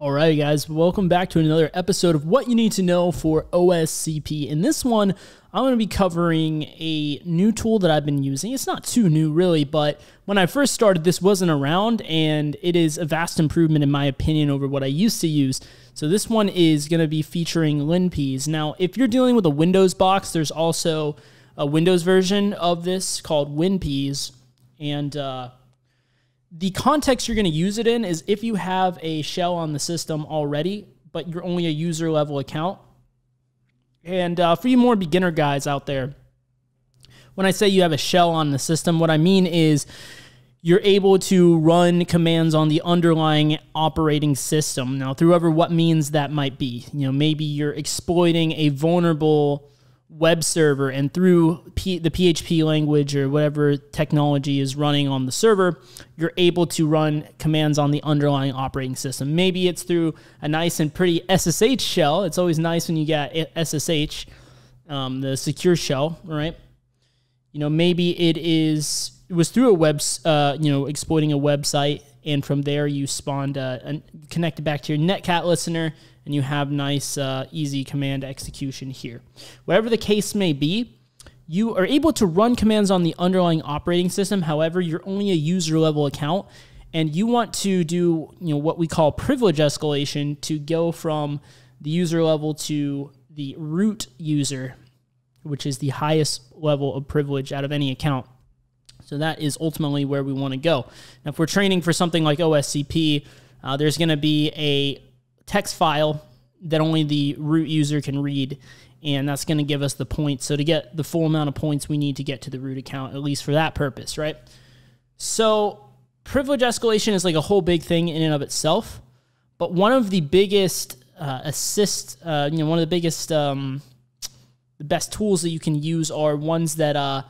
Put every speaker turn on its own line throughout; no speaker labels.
Alright, guys, welcome back to another episode of What You Need to Know for OSCP. In this one, I'm going to be covering a new tool that I've been using. It's not too new, really, but when I first started, this wasn't around, and it is a vast improvement, in my opinion, over what I used to use. So, this one is going to be featuring LinPeas. Now, if you're dealing with a Windows box, there's also a Windows version of this called WinPeas, and uh, the context you're going to use it in is if you have a shell on the system already, but you're only a user level account. And uh, for you more beginner guys out there, when I say you have a shell on the system, what I mean is you're able to run commands on the underlying operating system. Now, through ever what means that might be, you know, maybe you're exploiting a vulnerable web server and through P- the PHP language or whatever technology is running on the server, you're able to run commands on the underlying operating system. Maybe it's through a nice and pretty SSH shell. It's always nice when you get SSH, um, the secure shell, right? You know, maybe it is it was through a web, uh, you know, exploiting a website, and from there you spawned uh, a, connected back to your Netcat listener and you have nice, uh, easy command execution here. Whatever the case may be, you are able to run commands on the underlying operating system. However, you're only a user level account and you want to do you know what we call privilege escalation to go from the user level to the root user, which is the highest level of privilege out of any account. So that is ultimately where we want to go. Now, if we're training for something like OSCP, uh, there's going to be a text file that only the root user can read, and that's going to give us the points. So to get the full amount of points, we need to get to the root account, at least for that purpose, right? So privilege escalation is like a whole big thing in and of itself, but one of the biggest uh, assist, uh, you know, one of the biggest, um, the best tools that you can use are ones that uh,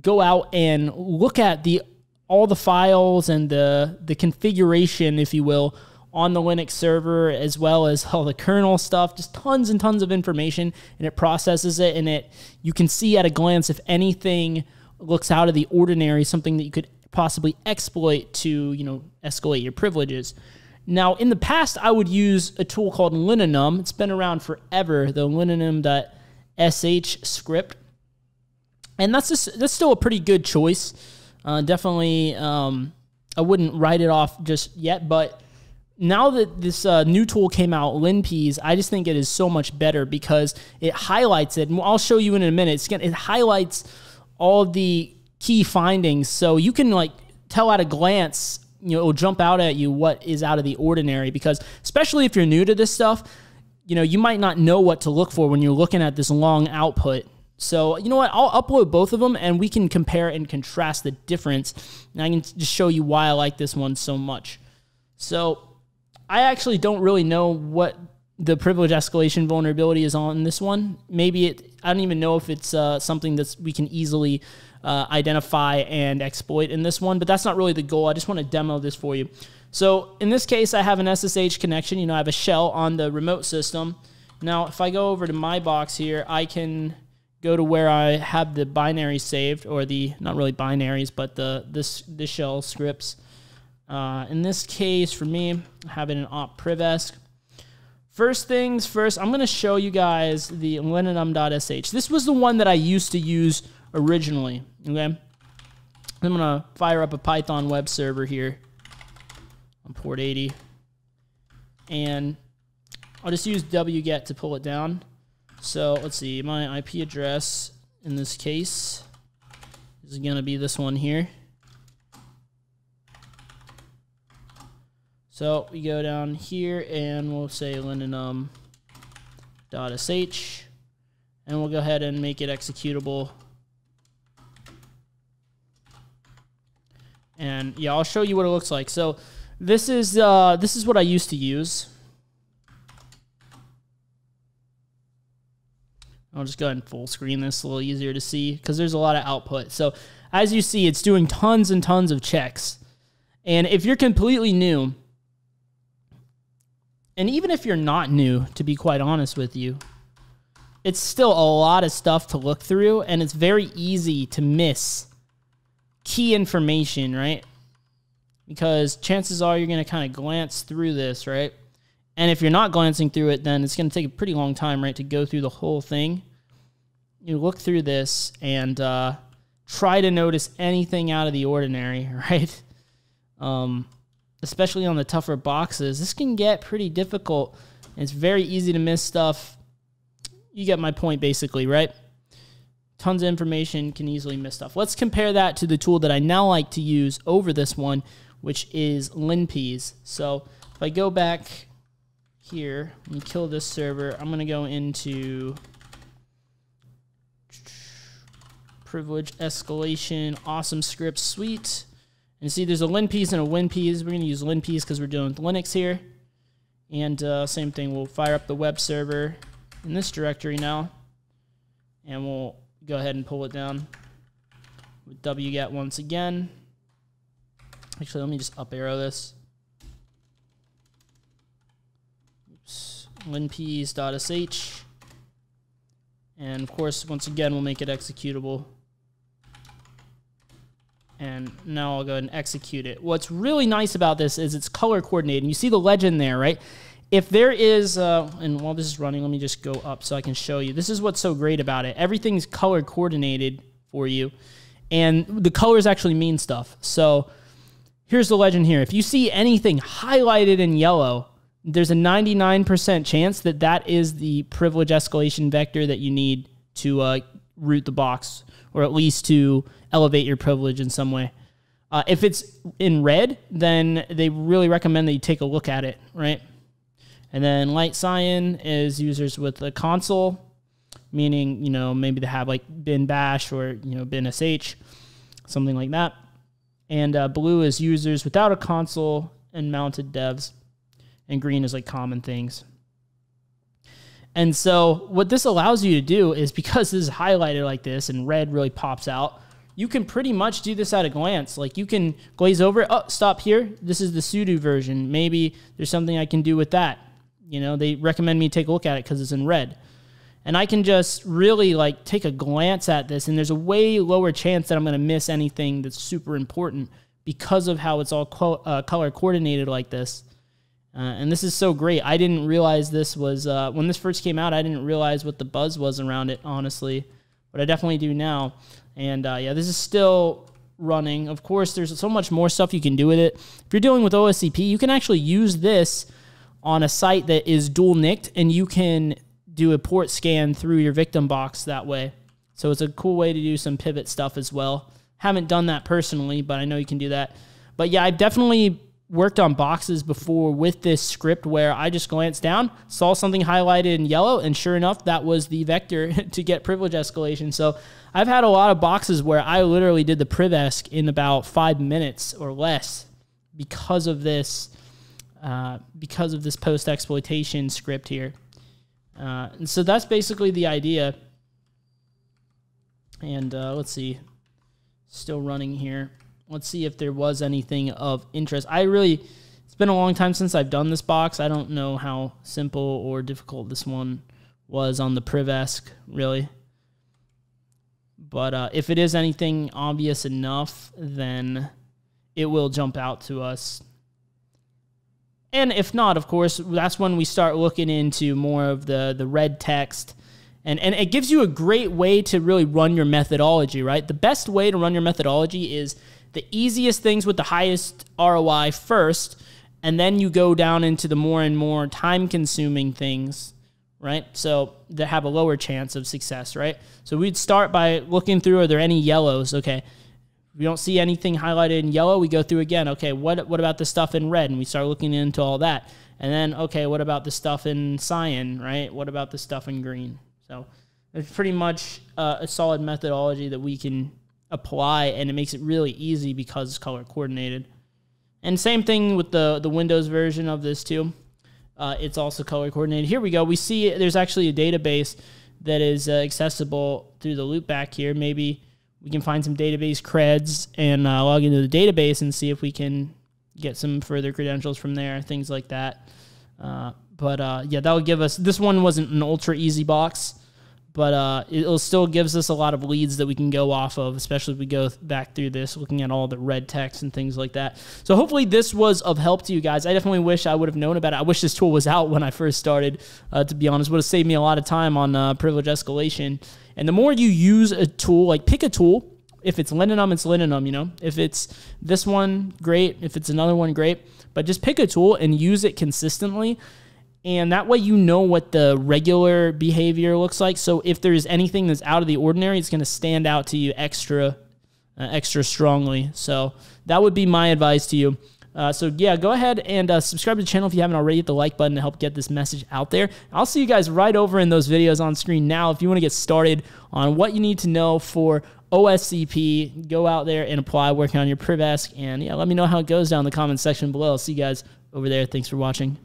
go out and look at the all the files and the the configuration, if you will, on the Linux server, as well as all the kernel stuff, just tons and tons of information, and it processes it, and it you can see at a glance if anything looks out of the ordinary, something that you could possibly exploit to, you know, escalate your privileges. Now, in the past, I would use a tool called Linunum. It's been around forever, the linunum.sh script. And that's just, that's still a pretty good choice. Uh, definitely, um, I wouldn't write it off just yet, but now that this uh, new tool came out, LinPeas, I just think it is so much better because it highlights it. And I'll show you in a minute. It highlights all the key findings, so you can like tell at a glance. You know, it'll jump out at you what is out of the ordinary because, especially if you're new to this stuff, you know, you might not know what to look for when you're looking at this long output. So, you know what? I'll upload both of them and we can compare and contrast the difference. And I can just show you why I like this one so much. So, I actually don't really know what the privilege escalation vulnerability is on this one. Maybe it, I don't even know if it's uh, something that we can easily uh, identify and exploit in this one, but that's not really the goal. I just want to demo this for you. So in this case, I have an SSH connection. You know, I have a shell on the remote system. Now, if I go over to my box here, I can go to where I have the binary saved, or the not really binaries, but the this this shell scripts. Uh, in this case, for me, having an op privesc. First things first, I'm going to show you guys the linunum.sh. This was the one that I used to use originally. Okay, I'm going to fire up a Python web server here on port 80, and I'll just use wget to pull it down. So let's see, my IP address in this case is going to be this one here. So we go down here and we'll say linunum.sh and we'll go ahead and make it executable. And yeah, I'll show you what it looks like. So this is uh, this is what I used to use. I'll just go ahead and full screen this a little easier to see because there's a lot of output. So as you see, it's doing tons and tons of checks. And if you're completely new, and even if you're not new, to be quite honest with you, it's still a lot of stuff to look through, and it's very easy to miss key information, right? Because chances are you're going to kind of glance through this, right? And if you're not glancing through it, then it's going to take a pretty long time, right, to go through the whole thing. You look through this and uh, try to notice anything out of the ordinary, right? Um, especially on the tougher boxes. This can get pretty difficult. And It's very easy to miss stuff. You get my point, basically, right? Tons of information can easily miss stuff. Let's compare that to the tool that I now like to use over this one, which is LinPeas. So if I go back here and kill this server, I'm going to go into privilege escalation, awesome script suite. And see, there's a LinPeas and a WinPeas. We're going to use LinPeas because we're dealing with Linux here. And uh, same thing, we'll fire up the web server in this directory now. And we'll go ahead and pull it down with wget once again. Actually, let me just up arrow this. Oops. linpeas.sh. And of course, once again, we'll make it executable. And now I'll go ahead and execute it. What's really nice about this is it's color coordinated. And you see the legend there, right? If there is, uh, and while this is running, let me just go up so I can show you. This is what's so great about it. Everything's color coordinated for you. And the colors actually mean stuff. So here's the legend here. If you see anything highlighted in yellow, there's a 99% chance that that is the privilege escalation vector that you need to uh, root the box or at least to elevate your privilege in some way. Uh, if it's in red, then they really recommend that you take a look at it, right? And then light cyan is users with a console, meaning, you know, maybe they have like bin bash or, you know, bin sh, something like that. And uh, blue is users without a console and mounted devs. And green is like common things. And so, what this allows you to do is because this is highlighted like this and red really pops out, you can pretty much do this at a glance. Like you can glaze over it. Oh, stop here. This is the sudo version. Maybe there's something I can do with that. You know, they recommend me take a look at it because it's in red. And I can just really like take a glance at this, and there's a way lower chance that I'm going to miss anything that's super important because of how it's all co- uh, color coordinated like this. Uh, and this is so great. I didn't realize this was uh, when this first came out. I didn't realize what the buzz was around it, honestly, but I definitely do now. And uh, yeah, this is still running. Of course, there's so much more stuff you can do with it. If you're dealing with OSCP, you can actually use this on a site that is dual nicked, and you can do a port scan through your victim box that way. So it's a cool way to do some pivot stuff as well. Haven't done that personally, but I know you can do that. But yeah, I've definitely worked on boxes before with this script where I just glanced down, saw something highlighted in yellow, and sure enough, that was the vector to get privilege escalation. So I've had a lot of boxes where I literally did the privesc in about five minutes or less because of this, uh, because of this post exploitation script here. Uh, and so that's basically the idea. And uh, let's see, still running here. Let's see if there was anything of interest. I really, it's been a long time since I've done this box. I don't know how simple or difficult this one was on the Privesc, really. But uh, if it is anything obvious enough, then it will jump out to us. And if not, of course, that's when we start looking into more of the, the red text. And, and it gives you a great way to really run your methodology, right? The best way to run your methodology is the easiest things with the highest ROI first, and then you go down into the more and more time consuming things, right? So that have a lower chance of success, right? So we'd start by looking through are there any yellows? Okay. We don't see anything highlighted in yellow, we go through again. Okay, what what about the stuff in red? And we start looking into all that. And then, okay, what about the stuff in cyan, right? What about the stuff in green? So it's pretty much uh, a solid methodology that we can apply, and it makes it really easy because it's color coordinated. And same thing with the, the Windows version of this too. Uh, it's also color coordinated. Here we go. We see there's actually a database that is uh, accessible through the loopback here. Maybe we can find some database creds and uh, log into the database and see if we can get some further credentials from there, things like that. Uh, but uh, yeah, that would give us. This one wasn't an ultra easy box, but uh, it still gives us a lot of leads that we can go off of, especially if we go back through this, looking at all the red text and things like that. So hopefully this was of help to you guys. I definitely wish I would have known about it. I wish this tool was out when I first started. Uh, to be honest, would have saved me a lot of time on uh, privilege escalation. And the more you use a tool, like pick a tool. If it's Lindenum, it's Lindenum. You know, if it's this one, great. If it's another one, great. But just pick a tool and use it consistently and that way you know what the regular behavior looks like. So if there's anything that's out of the ordinary, it's going to stand out to you extra, uh, extra strongly. So that would be my advice to you. Uh, so yeah, go ahead and uh, subscribe to the channel if you haven't already. Hit the like button to help get this message out there. I'll see you guys right over in those videos on screen now. If you want to get started on what you need to know for OSCP, go out there and apply, working on your PrivEsk, and yeah, let me know how it goes down in the comment section below. I'll see you guys over there. Thanks for watching.